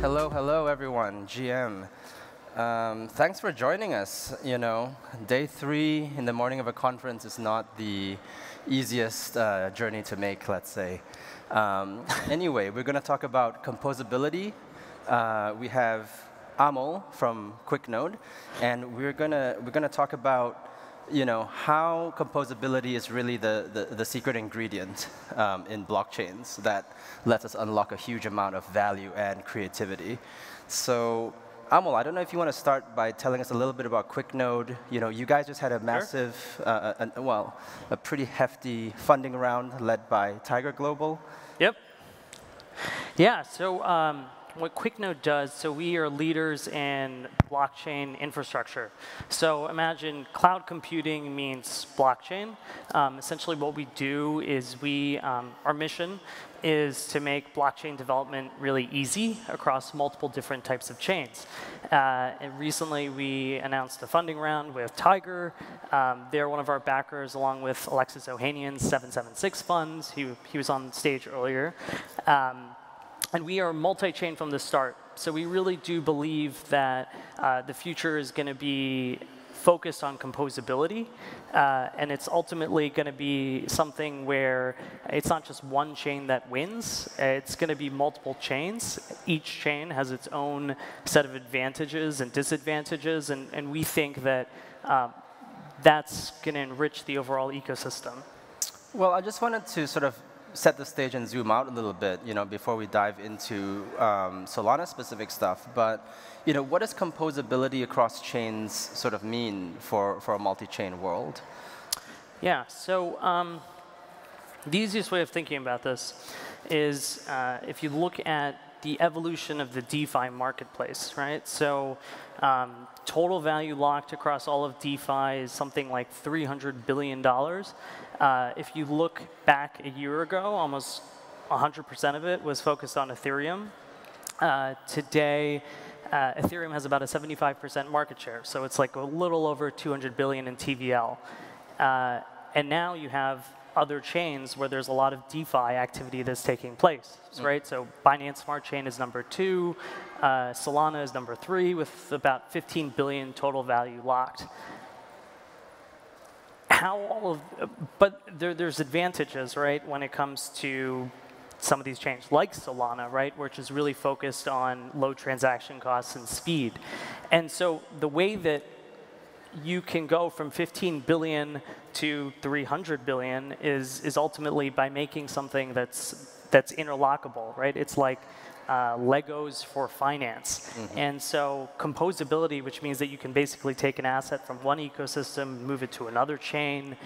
Hello, hello, everyone. GM. Um, thanks for joining us. You know, day three in the morning of a conference is not the easiest uh, journey to make, let's say. Um, anyway, we're going to talk about composability. Uh, we have Amol from QuickNode, and we're going to we're going to talk about you know, how composability is really the, the, the secret ingredient um, in blockchains that lets us unlock a huge amount of value and creativity. So Amol, I don't know if you want to start by telling us a little bit about QuickNode. You know, you guys just had a massive, sure. uh, a, well, a pretty hefty funding round led by Tiger Global. Yep. Yeah, so um, what QuickNode does, so we are leaders in blockchain infrastructure. So imagine cloud computing means blockchain. Um, essentially what we do is we, um, our mission is to make blockchain development really easy across multiple different types of chains. Uh, and recently we announced a funding round with Tiger. Um, they're one of our backers along with Alexis Ohanian's 776 funds. He, he was on stage earlier. Um, and we are multi-chain from the start. So we really do believe that uh, the future is going to be focused on composability. Uh, and it's ultimately going to be something where it's not just one chain that wins. It's going to be multiple chains. Each chain has its own set of advantages and disadvantages. And, and we think that um, that's going to enrich the overall ecosystem. Well, I just wanted to sort of set the stage and zoom out a little bit, you know, before we dive into um, Solana-specific stuff. But, you know, what does composability across chains sort of mean for, for a multi-chain world? Yeah, so um, the easiest way of thinking about this is uh, if you look at the evolution of the DeFi marketplace, right? So um, total value locked across all of DeFi is something like $300 billion. Uh, if you look back a year ago, almost 100% of it was focused on Ethereum. Uh, today, uh, Ethereum has about a 75% market share, so it's like a little over 200 billion in TVL. Uh, and now you have other chains where there's a lot of DeFi activity that's taking place, mm. right? So Binance Smart Chain is number two, uh, Solana is number three with about 15 billion total value locked. How all of, but there, there's advantages, right, when it comes to some of these chains, like Solana, right, which is really focused on low transaction costs and speed. And so the way that you can go from 15 billion to 300 billion is, is ultimately by making something that's, that's interlockable, right? It's like uh, Legos for finance. Mm -hmm. And so composability, which means that you can basically take an asset from one ecosystem, move it to another chain,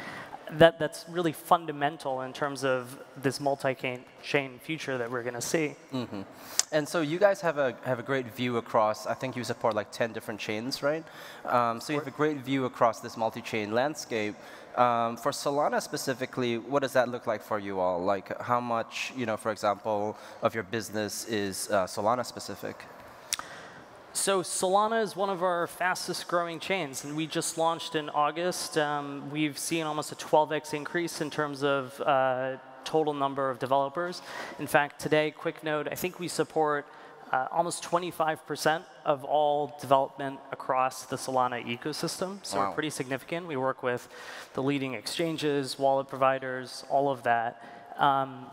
that, that's really fundamental in terms of this multi-chain future that we're going to see. Mm -hmm. And so you guys have a, have a great view across, I think you support like 10 different chains, right? Um, so you have a great view across this multi-chain landscape. Um, for Solana specifically, what does that look like for you all? Like how much, you know, for example, of your business is uh, Solana specific? So Solana is one of our fastest growing chains, and we just launched in August. Um, we've seen almost a 12x increase in terms of uh, total number of developers. In fact, today, Quick QuickNode, I think we support uh, almost 25% of all development across the Solana ecosystem. So wow. we're pretty significant. We work with the leading exchanges, wallet providers, all of that. Um,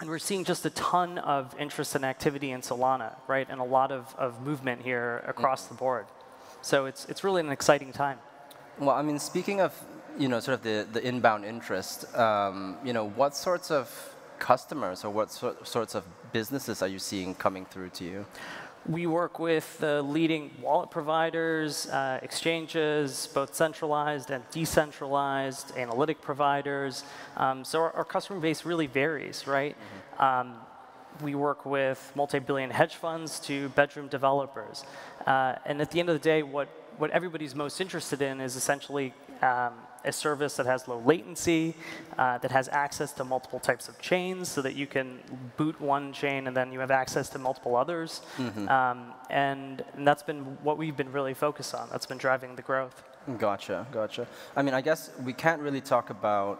and we're seeing just a ton of interest and activity in Solana, right? And a lot of, of movement here across mm. the board. So it's, it's really an exciting time. Well, I mean, speaking of, you know, sort of the, the inbound interest, um, you know, what sorts of customers or what so sorts of businesses are you seeing coming through to you? We work with the leading wallet providers, uh, exchanges, both centralized and decentralized, analytic providers. Um, so our, our, customer base really varies, right? Mm -hmm. um, we work with multi-billion hedge funds to bedroom developers. Uh, and at the end of the day, what, what everybody's most interested in is essentially um, a service that has low latency, uh, that has access to multiple types of chains so that you can boot one chain and then you have access to multiple others. Mm -hmm. um, and, and, that's been what we've been really focused on. That's been driving the growth. Gotcha, gotcha. I mean, I guess we can't really talk about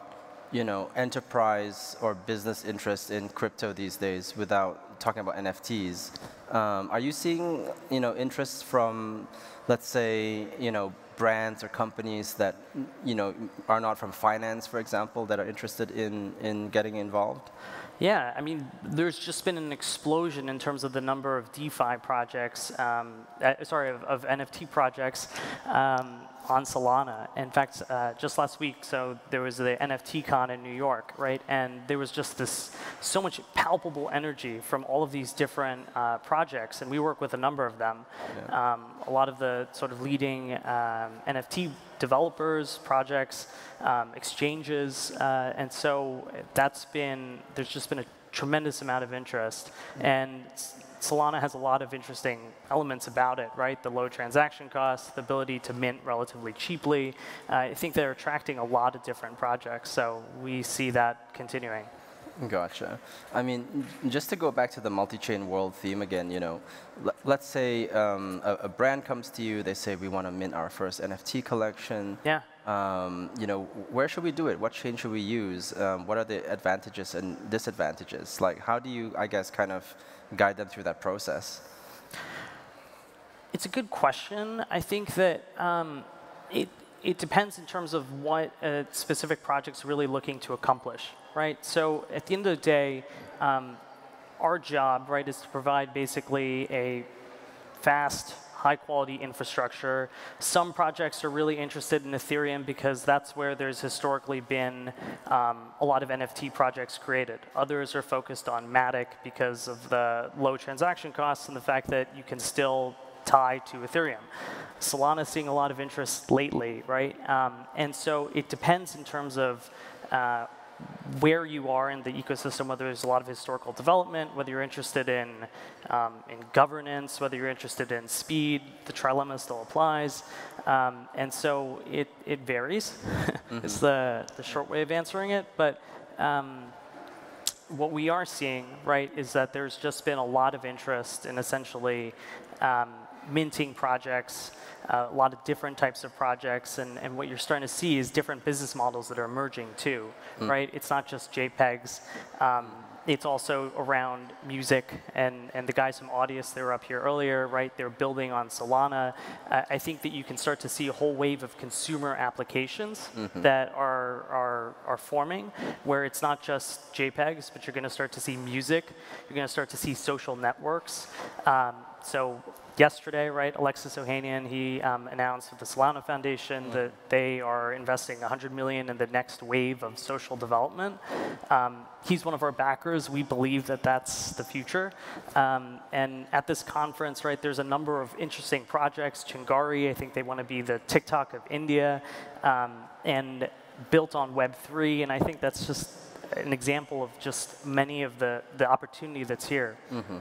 you know, enterprise or business interest in crypto these days without talking about NFTs. Um, are you seeing, you know, interest from, let's say, you know, brands or companies that, you know, are not from finance, for example, that are interested in in getting involved? Yeah, I mean, there's just been an explosion in terms of the number of DeFi projects, um, uh, sorry, of, of, NFT projects. Um, on Solana. In fact, uh, just last week, so there was the NFT con in New York, right? And there was just this so much palpable energy from all of these different uh, projects, and we work with a number of them. Yeah. Um, a lot of the sort of leading um, NFT developers, projects, um, exchanges, uh, and so that's been there's just been a tremendous amount of interest, mm -hmm. and Solana has a lot of interesting elements about it, right? The low transaction costs, the ability to mint relatively cheaply. Uh, I think they're attracting a lot of different projects, so we see that continuing. Gotcha. I mean, just to go back to the multi-chain world theme again, you know, let's say um, a, a, brand comes to you, they say we want to mint our first NFT collection. Yeah. Um, you know, where should we do it? What chain should we use? Um, what are the advantages and disadvantages? Like, how do you, I guess, kind of guide them through that process? It's a good question. I think that um, it, it depends in terms of what a specific project's really looking to accomplish, right? So at the end of the day, um, our job, right, is to provide basically a fast, high quality infrastructure. Some projects are really interested in Ethereum because that's where there's historically been um, a lot of NFT projects created. Others are focused on Matic because of the low transaction costs and the fact that you can still tie to Ethereum. Solana is seeing a lot of interest lately, right? Um, and so it depends in terms of uh, where you are in the ecosystem, whether there's a lot of historical development, whether you're interested in, um, in governance, whether you're interested in speed, the trilemma still applies. Um, and so it, it varies, mm-hmm. is the, the short way of answering it. But um, what we are seeing, right, is that there's just been a lot of interest in essentially um, minting projects, uh, a lot of different types of projects, and, and what you're starting to see is different business models that are emerging too, mm. right? It's not just JPEGs. Um, it's also around music, and, and the guys from Audius, they were up here earlier, right? They're building on Solana. Uh, I think that you can start to see a whole wave of consumer applications mm -hmm. that are, are, are forming, where it's not just JPEGs, but you're going to start to see music. You're going to start to see social networks. Um, so yesterday, right, Alexis Ohanian, he um, announced with the Solana Foundation mm. that they are investing 100 million in the next wave of social development. Um, he's one of our backers. We believe that that's the future. Um, and at this conference, right, there's a number of interesting projects. Chingari, I think they want to be the TikTok of India, um, and built on Web3. And I think that's just an example of just many of the, the opportunity that's here. Mm -hmm.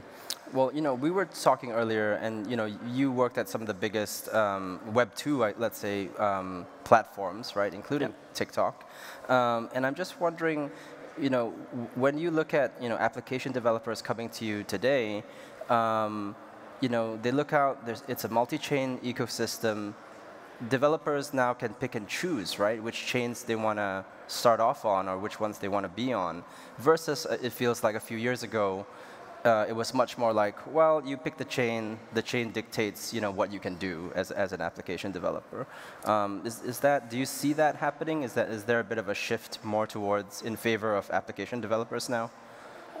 Well, you know, we were talking earlier, and you know, you worked at some of the biggest um, Web two, let's say, um, platforms, right, including yep. TikTok. Um, and I'm just wondering, you know, when you look at you know application developers coming to you today, um, you know, they look out. it's a multi-chain ecosystem. Developers now can pick and choose, right, which chains they want to start off on or which ones they want to be on. Versus, uh, it feels like a few years ago uh, it was much more like, well, you pick the chain, the chain dictates, you know, what you can do as, as an application developer. Um, is, is that, do you see that happening? Is, that, is there a bit of a shift more towards, in favor of application developers now?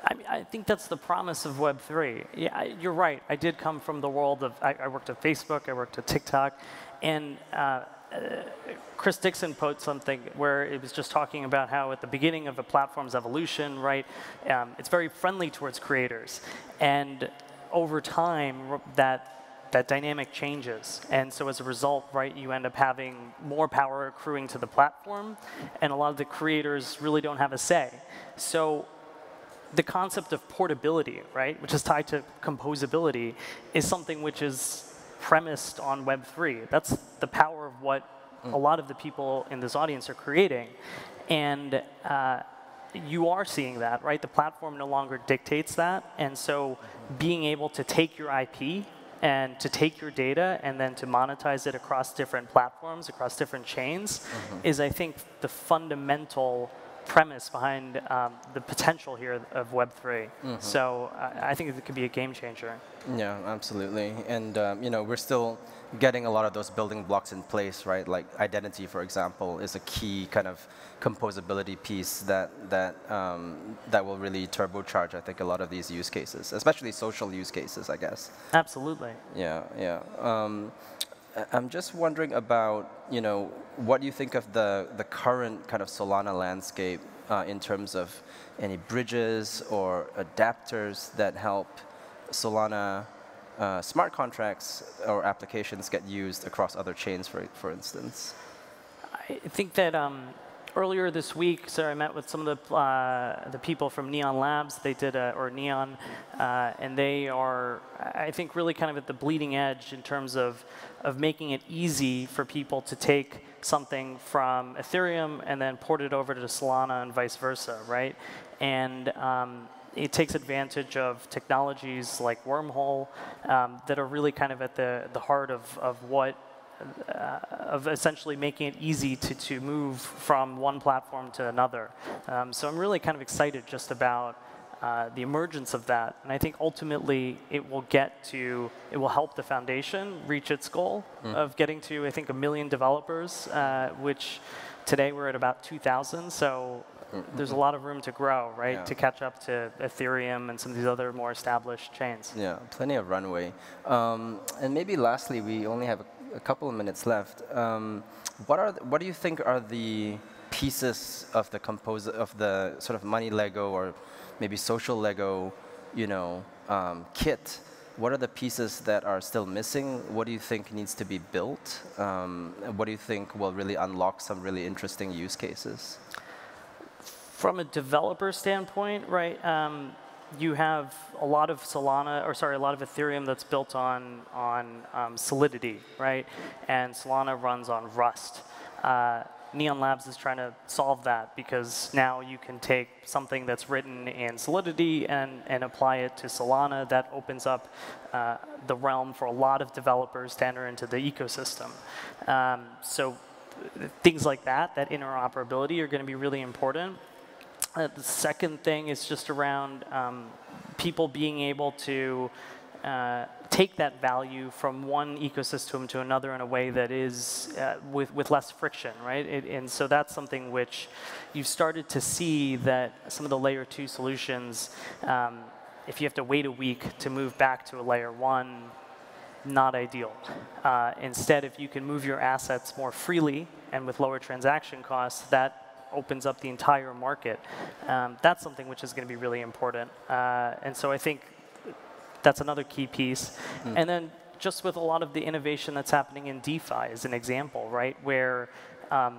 I, mean, I think that's the promise of Web3. Yeah, you're right. I did come from the world of, I, I worked at Facebook, I worked at TikTok, and uh, Chris Dixon posted something where it was just talking about how at the beginning of a platform's evolution, right, um, it's very friendly towards creators. And over time, that that dynamic changes. And so as a result, right, you end up having more power accruing to the platform, and a lot of the creators really don't have a say. So the concept of portability, right, which is tied to composability, is something which is premised on Web3. That's the power of what mm. a lot of the people in this audience are creating. And uh, you are seeing that, right? The platform no longer dictates that. And so being able to take your IP and to take your data and then to monetize it across different platforms, across different chains, mm -hmm. is, I think, the fundamental premise behind um, the potential here of Web3. Mm-hmm. So I think it could be a game changer. Yeah, absolutely. And um, you know, we're still getting a lot of those building blocks in place, right? Like identity, for example, is a key kind of composability piece that that um, that will really turbocharge, I think, a lot of these use cases, especially social use cases, I guess. Absolutely. Yeah, yeah. I'm just wondering about, you know, what do you think of the, the current kind of Solana landscape uh, in terms of any bridges or adapters that help Solana uh, smart contracts or applications get used across other chains, for, for instance? I think that um, earlier this week, so I met with some of the uh, the people from Neon Labs. They did a, or Neon, uh, and they are, I think, really kind of at the bleeding edge in terms of of making it easy for people to take something from Ethereum and then port it over to Solana and vice versa, right? And um, it takes advantage of technologies like Wormhole um, that are really kind of at the, the heart of, of what uh, of essentially making it easy to, to move from one platform to another. Um, so I'm really kind of excited just about uh, the emergence of that. And I think ultimately it will get to, it will help the foundation reach its goal mm. of getting to, I think, a million developers, uh, which today we're at about 2,000. So there's a lot of room to grow, right, yeah. to catch up to Ethereum and some of these other more established chains. Yeah, plenty of runway. Um, and maybe lastly, we only have a a couple of minutes left. Um, what are what do you think are the pieces of the compose of the sort of money Lego or maybe social Lego, you know, um, kit? What are the pieces that are still missing? What do you think needs to be built? Um, what do you think will really unlock some really interesting use cases? From a developer standpoint, right? You have a lot of Solana, or sorry, a lot of Ethereum that's built on on um, Solidity, right? And Solana runs on Rust. Uh, Neon Labs is trying to solve that because now you can take something that's written in Solidity and, and apply it to Solana. That opens up uh, the realm for a lot of developers to enter into the ecosystem. Um, so things like that, that interoperability, are going to be really important. Uh, the second thing is just around um, people being able to uh, take that value from one ecosystem to another in a way that is uh, with, with less friction, right? It, and so that's something which you've started to see that some of the layer two solutions, um, if you have to wait a week to move back to a layer one, not ideal. Uh, instead, if you can move your assets more freely and with lower transaction costs, that opens up the entire market. Um, that's something which is going to be really important. Uh, and so I think that's another key piece. Mm. And then just with a lot of the innovation that's happening in DeFi as an example, right, where um,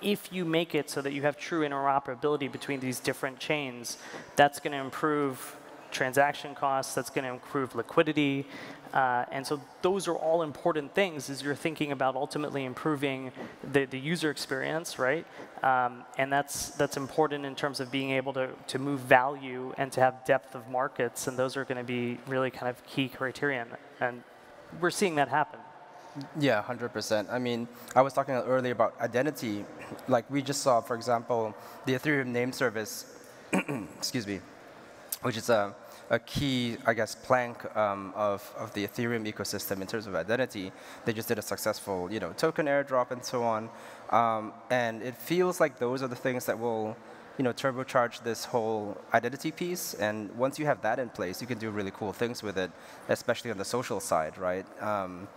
if you make it so that you have true interoperability between these different chains, that's going to improve transaction costs, that's going to improve liquidity. Uh, and so those are all important things as you're thinking about ultimately improving the, the user experience, right? Um, and that's, that's important in terms of being able to, to move value and to have depth of markets. And those are going to be really kind of key criterion. And we're seeing that happen. Yeah, 100%. I mean, I was talking earlier about identity. Like we just saw, for example, the Ethereum name service, excuse me, which is a, a key, I guess, plank um, of, of the Ethereum ecosystem in terms of identity. They just did a successful, you know, token airdrop and so on. Um, and it feels like those are the things that will, you know, turbocharge this whole identity piece. And once you have that in place, you can do really cool things with it, especially on the social side, right? Um,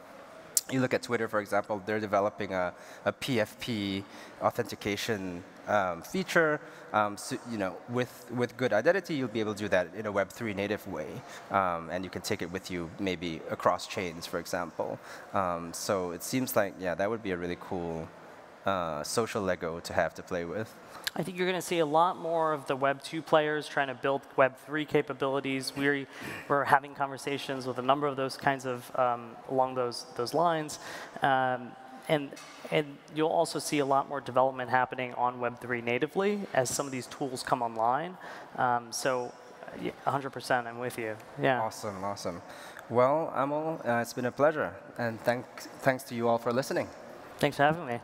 you look at Twitter, for example, they're developing a, a PFP authentication um, feature. Um, so, you know, with, with good identity, you'll be able to do that in a Web3 native way. Um, and you can take it with you maybe across chains, for example. Um, so it seems like, yeah, that would be a really cool uh, social Lego to have to play with. I think you're going to see a lot more of the Web 2 players trying to build Web 3 capabilities. We're, we're having conversations with a number of those kinds of, um, along those, those lines. Um, and, and you'll also see a lot more development happening on Web3 natively as some of these tools come online. Um, so 100%, I'm with you. Yeah. Awesome, awesome. Well, Amol, uh, it's been a pleasure. And thank, thanks to you all for listening. Thanks for having me.